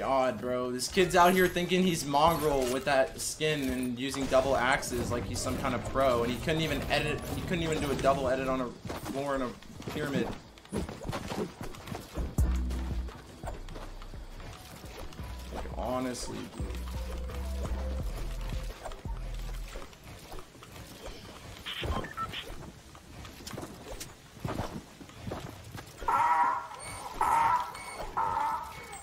god, bro. This kid's out here thinking he's Mongraal with that skin and using double axes like he's some kind of pro, and he couldn't even edit. He couldn't even do a double edit on a floor in a pyramid. Like, honestly, dude.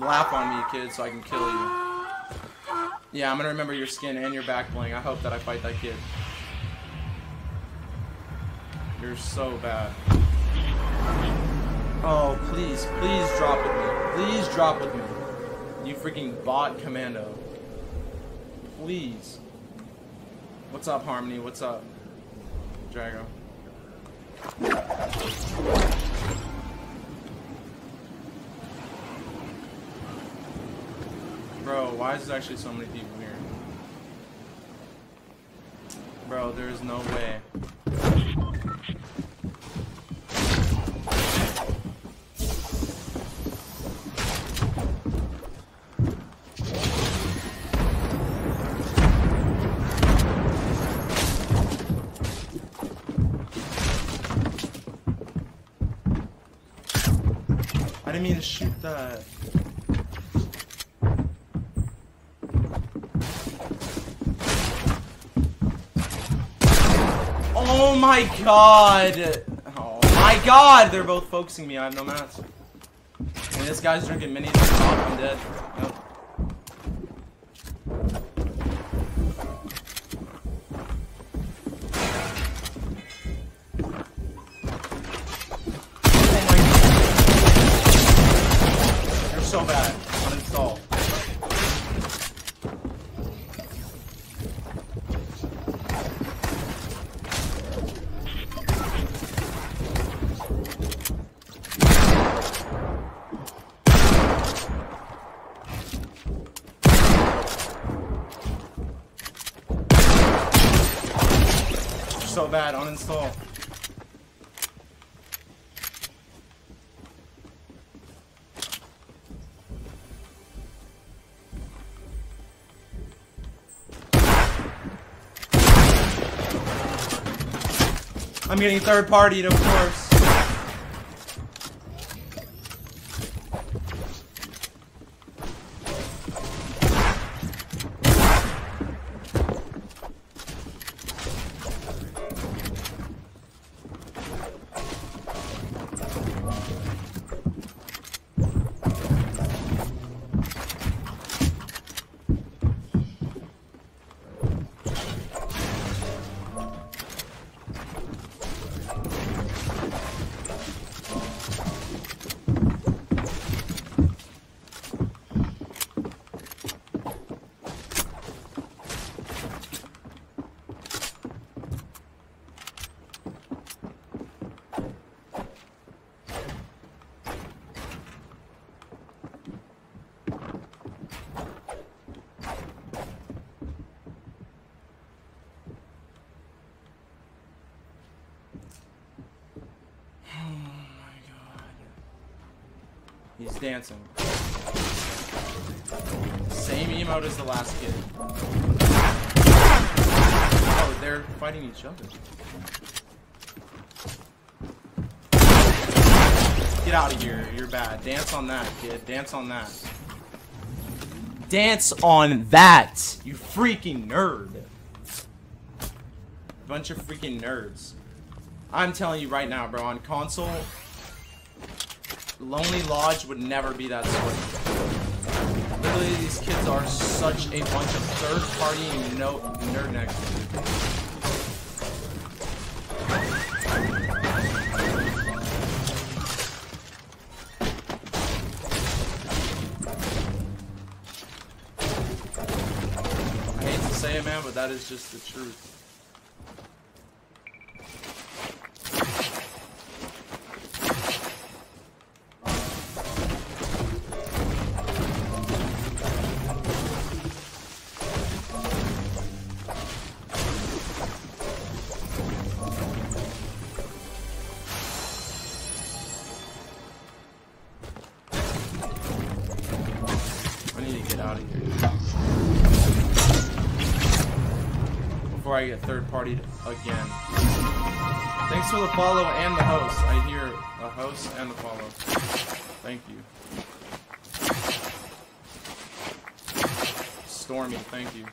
Laugh on me, kid, so I can kill you. Yeah, I'm gonna remember your skin and your back bling. I hope that I fight that kid. You're so bad. Oh, please, please drop with me. Please drop with me. You freaking bot commando. Please. What's up, Harmony? What's up? Drago. Bro, why is there actually so many people here? Bro, there's no way. I didn't mean to shoot that. Oh my god! Oh my god! They're both focusing me. I have no mats. And this guy's drinking minis. I'm dead. You're so bad. Uninstall. You're so bad. Uninstall. I'm getting third partied, of course. Dancing. Same emote as the last kid. Oh, they're fighting each other. Get out of here. You're bad. Dance on that, kid. Dance on that. Dance on that, you freaking nerd. Bunch of freaking nerds. I'm telling you right now, bro, on console, Lonely Lodge would never be that sort. Literally, these kids are such a bunch of third-party no nerd necks. I hate to say it, man, but that is just the truth. I get third partied again. Thanks for the follow and the host. I hear a host and the follow. Thank you. Stormy, thank you.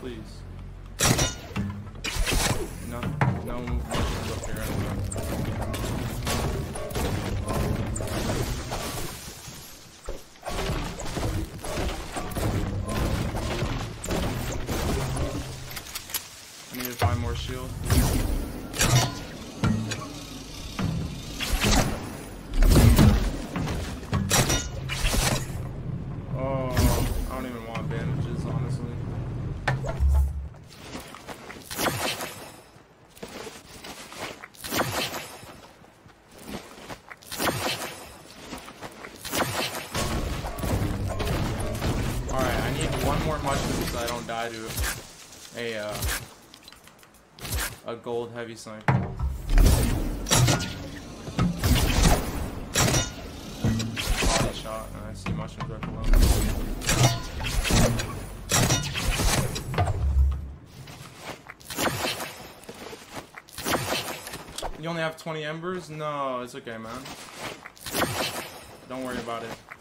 Please. To a, uh, a gold heavy below. You only have 20 embers? No, it's okay, man. Don't worry about it.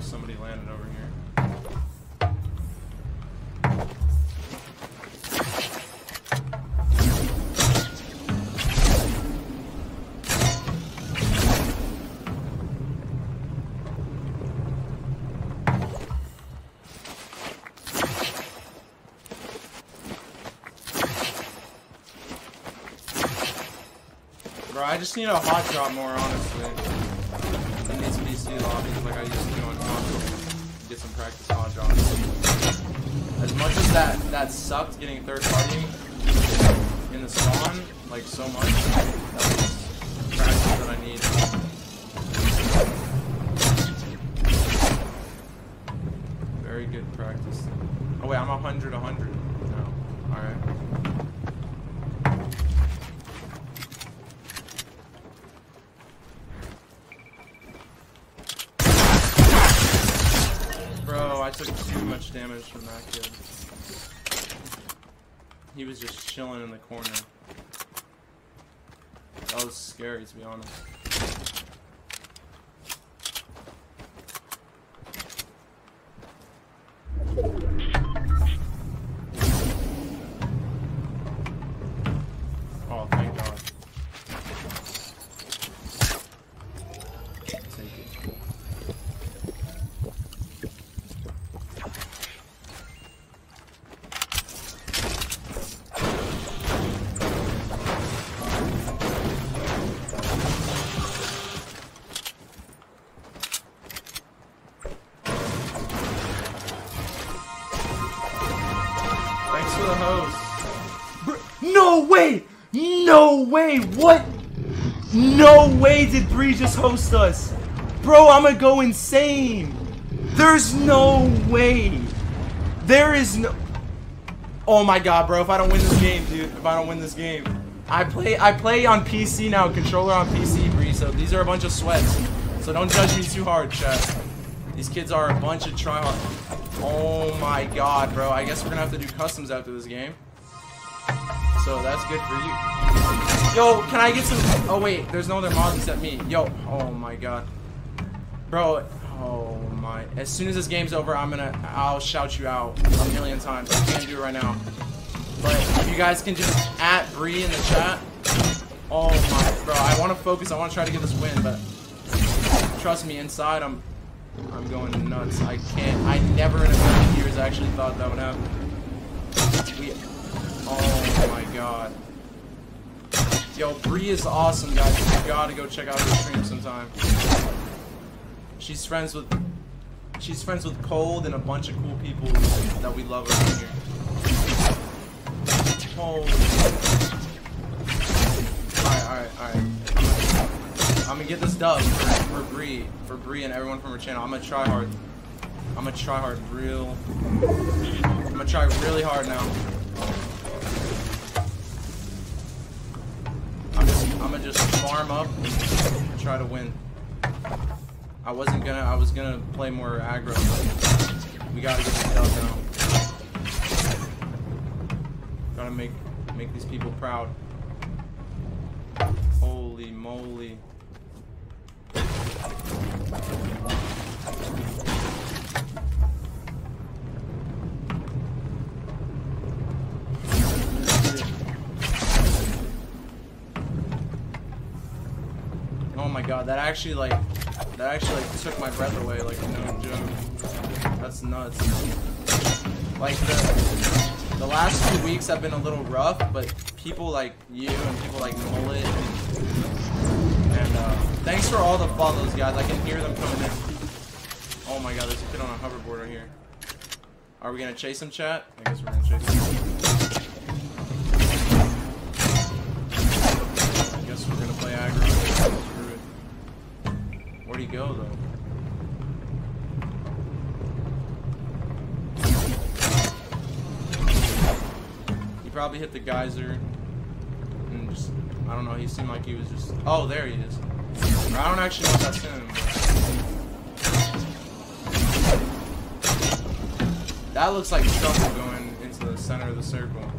Somebody landed over here. Bro, I just need a hot drop more, honestly. Like I used to console. Get some practice hot drops. As much as that that sucked getting third party in the spawn, like so much, that was practice that I need. Very good practice. Oh wait, I'm 100, 100. No. Alright. Damage from that kid. He was just chilling in the corner. That was scary, to be honest. What? No way did Bree just host us! Bro, I'm gonna go insane! There's no way! There is no. Oh my god, bro, if I don't win this game, dude, if I don't win this game. I play I play on PC now, controller on PC, Bree, so these are a bunch of sweats. So don't judge me too hard, chat. These kids are a bunch of tryhard. Oh my god, bro. I guess we're gonna have to do customs after this game. So that's good for you. Yo, can I get some? Oh wait, there's no other mods except me. Yo, oh my god, bro. Oh my. As soon as this game's over, I'm gonna. I'll shout you out a million times. I can't do it right now. But if you guys can just at Bree in the chat. Oh my, bro. I want to focus. I want to try to get this win, but trust me, inside I'm. I'm going nuts. I can't. I never in a million years actually thought that would happen. We. Oh my god. Yo, Bree is awesome, guys. You gotta go check out her stream sometime. She's friends with she's friends with Cold and a bunch of cool people that we love around here. Alright, alright, alright. I'm gonna get this dub for, for Bree, for Bree and everyone from her channel. I'm gonna try hard. I'm gonna try hard real. I'm gonna try really hard now. Farm up and try to win. I wasn't gonna, I was gonna play more aggro, we gotta get this now. Gotta make, make these people proud. Holy moly. God, that actually like that actually like took my breath away, like no joke. That's nuts. Like the the last two weeks have been a little rough, but people like you and people like Mullet and uh, thanks for all the follows, guys. I can hear them coming in. Oh my god, there's a kid on a hoverboard right here. Are we gonna chase him, chat? I guess we're gonna chase him. Go though? He probably hit the geyser and just I don't know, he seemed like he was just Oh there he is. I don't actually know if that's him. That looks like trouble going into the center of the circle.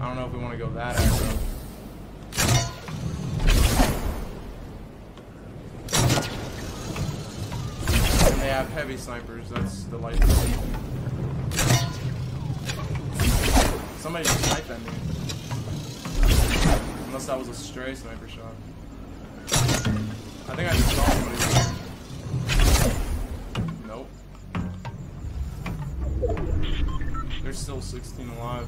I don't know if we want to go that. Heavy snipers, that's the light. Somebody just sniped at me. Unless that was a stray sniper shot. I think I just saw somebody. Nope. There's still 16 alive.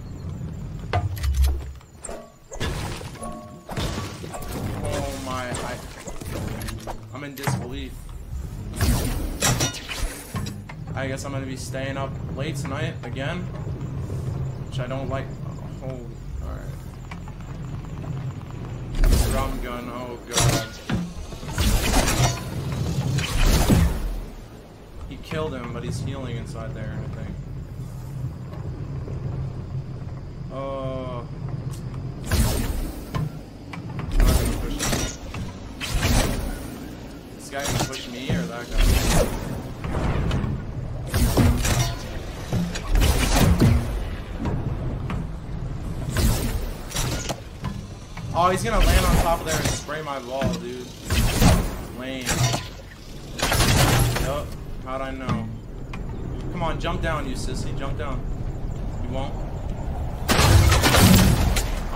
Oh my, I, I'm in disbelief. I guess I'm gonna be staying up late tonight again, which I don't like. Oh, alright. Drum gun, oh god. He killed him, but he's healing inside there, I think. Oh, he's gonna land on top of there and spray my wall, dude. Lame. Yup. How'd I know? Come on, jump down, you sissy. Jump down. You won't?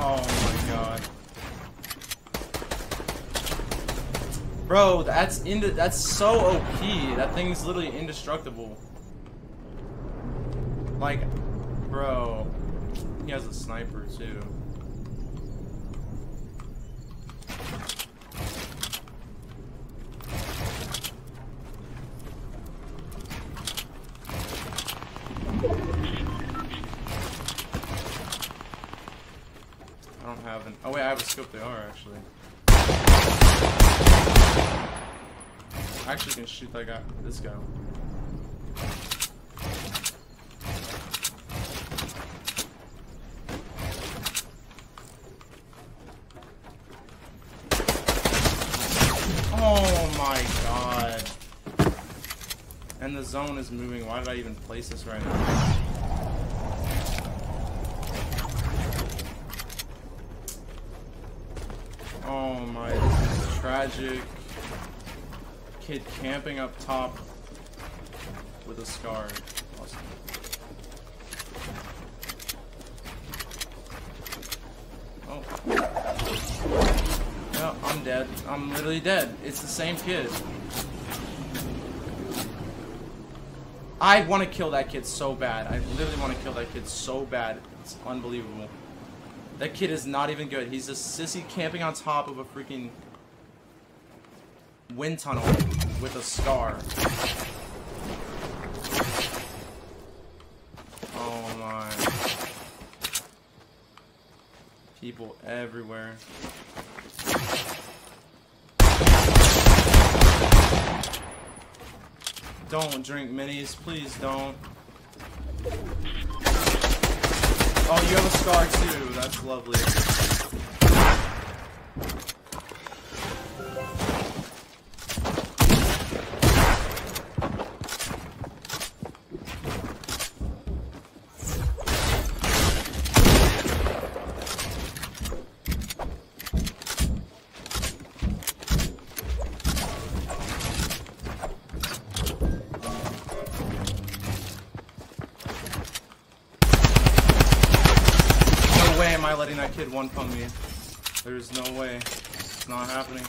Oh my god. Bro, that's ind that's so OP. That thing's literally indestructible. Like, bro. He has a sniper too. Oh wait, I have a scope. They are actually. I actually can shoot that guy. This guy. Oh my god. And the zone is moving. Why did I even place this right now? Oh my, this is tragic. Kid camping up top with a scar. Awesome. Oh. No, I'm dead. I'm literally dead. It's the same kid. I want to kill that kid so bad. I literally want to kill that kid so bad. It's unbelievable. That kid is not even good. He's a sissy camping on top of a freaking wind tunnel with a scar. Oh my. People everywhere. Don't drink minis, please don't. Oh, you have a scar too. That's lovely. One pung me. There's no way. It's not happening.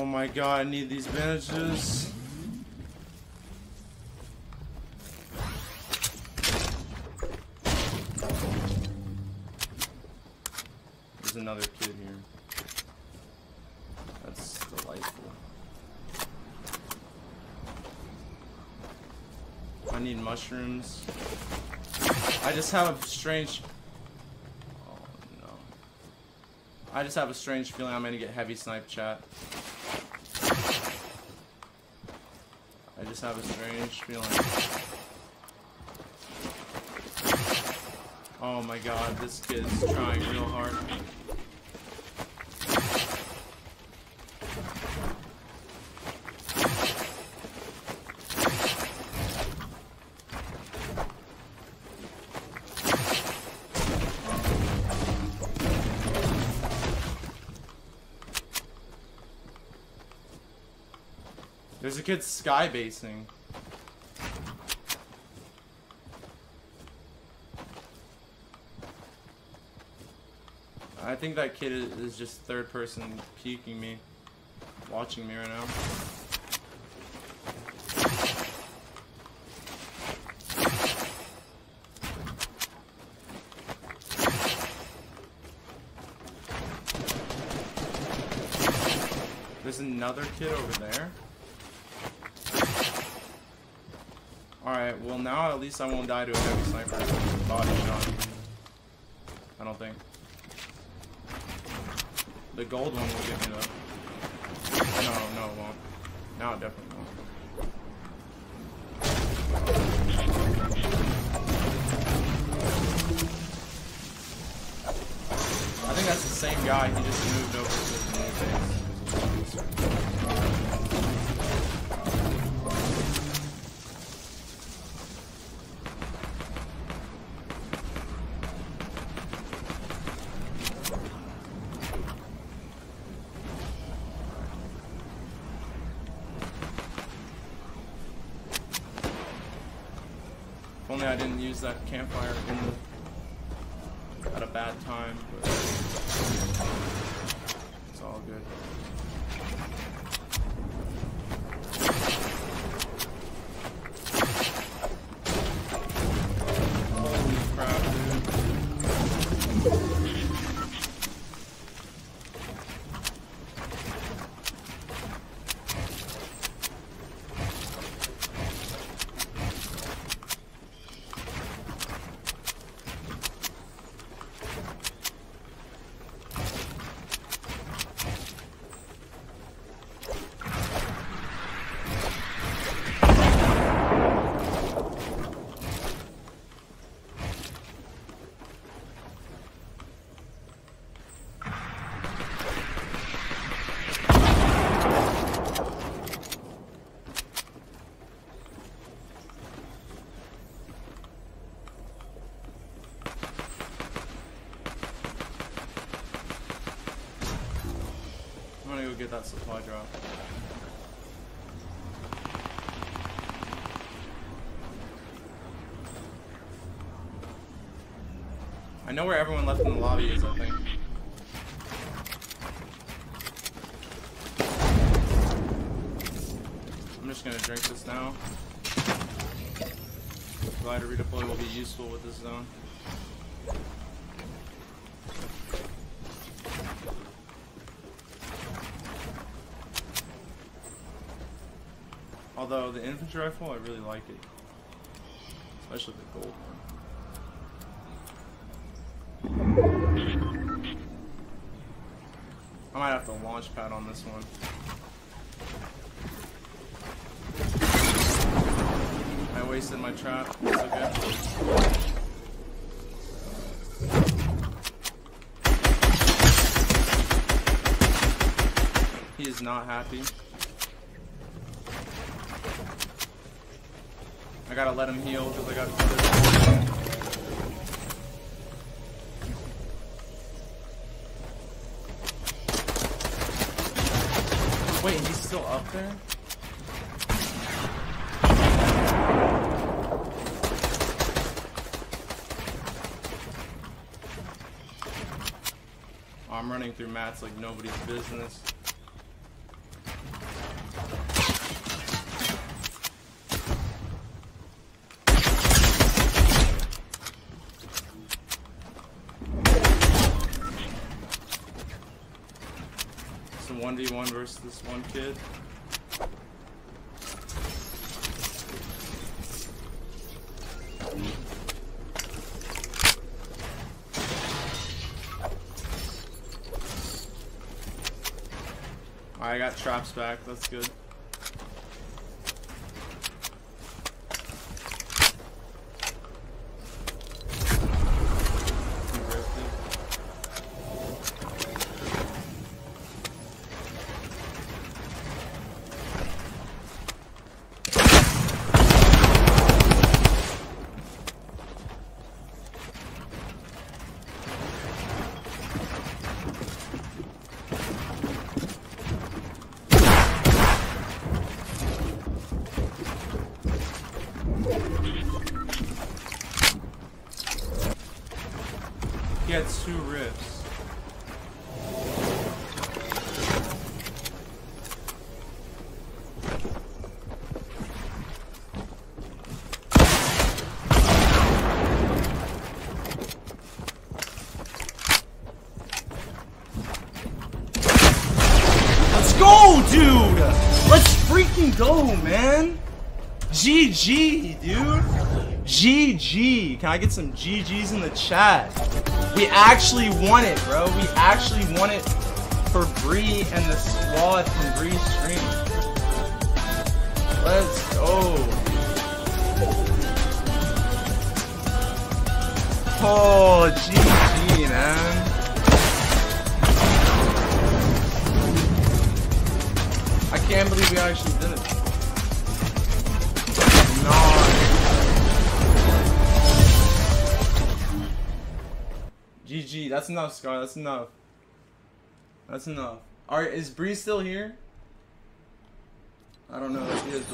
Oh my god, I need these bandages. There's another kid here. That's delightful. I need mushrooms. I just have a strange. Oh no. I just have a strange feeling I'm gonna get heavy snipe chat. I just have a strange feeling. Oh my god, this kid's trying real hard. There's a kid sky basing. I think that kid is just third person peeking me, watching me right now. There's another kid over there. Alright, well now at least I won't die to a heavy sniper body shot. I don't think. The gold one will get me though. No, no it won't. Now it definitely won't. I think that's the same guy, he just moved over to the new base. Only I didn't use that campfire the, at a bad time, but it's all good. Holy crap, dude. I'm gonna go get that supply drop. I know where everyone left in the lobby is, I think. I'm just gonna drink this now. Glider redeploy will be useful with this zone. Although the infantry rifle, I really like it. Especially the gold one. I might have to launch pad on this one. I wasted my trap. It's okay. He is not happy. I gotta let him heal because I got. Wait, he's still up there? Oh, I'm running through mats like nobody's business. 1v1 versus this one kid. I got traps back, that's good. He ripped it. Had two rifts. Let's go, dude! Let's freaking go, man! GG, dude! GG. Can I get some GGs in the chat? We actually won it, bro. We actually won it for Bree and the squad from Bree's stream. Let's go. Oh, GG, man. I can't believe we actually did it. GG, that's enough, Scar. That's enough. That's enough. Alright, is Bree still here? I don't know if he is.